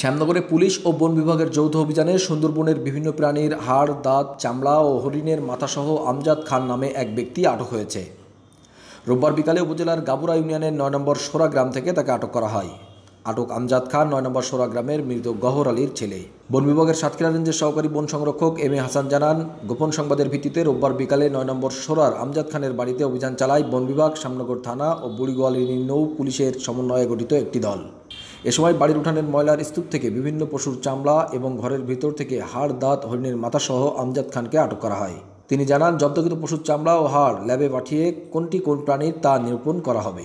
শ্যামনগরে police ও বন বিভাগের যৌথ অভিযানে সুন্দরবনের বিভিন্ন প্রাণীর হাড়, দাঁত, চামড়া ও হরিণের মাথাসহ আমজাদ খান নামে এক ব্যক্তি আটক হয়েছে। রোববার বিকালে উপজেলার গাবুরা ইউনিয়নের নয় নম্বর সোরা গ্রাম থেকে তাকে আটক করা হয়। আটক আমজাদ খান নয় নম্বর সোরা গ্রামের মৃত গহর আলীর ছেলে। বন বিভাগের সাতক্ষীরা রেঞ্জের সহকারী বন সংরক্ষক এম এ হাসান জানান, গোপন সংবাদের ভিত্তিতে রোববার বিকালে নয় নম্বর সোরার আমজাদ খানের বাড়িতে অভিযান চালায় বন বিভাগ, শ্যামনগর থানা ও বুড়িগোয়ালিনী নৌ পুলিশের সমন্বয়ে গঠিত একটি দল। এ সময় বাড়ির উঠানের ময়লার স্তূপ থেকে বিভিন্ন পশুর চামড়া এবং ঘরের ভিতর থেকে হাড়, দাঁত, হরিণের মাথাসহ আমজাদ খানকে আটক করা হয়। তিনি জানান, জব্দকৃত পশুর চামড়া ও হাড় ল্যাবে পাঠিয়ে কোনটি কোন প্রাণীর তা নিরূপণ করা হবে।